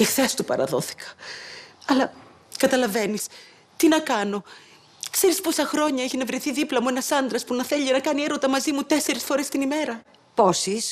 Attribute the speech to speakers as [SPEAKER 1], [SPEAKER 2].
[SPEAKER 1] Και χθες του παραδόθηκα. Αλλά καταλαβαίνεις, τι να κάνω. ξέρεις πόσα χρόνια έχει να βρεθεί δίπλα μου ένας άντρας που να θέλει να κάνει έρωτα μαζί μου τέσσερις φορές την ημέρα;
[SPEAKER 2] Πόσε.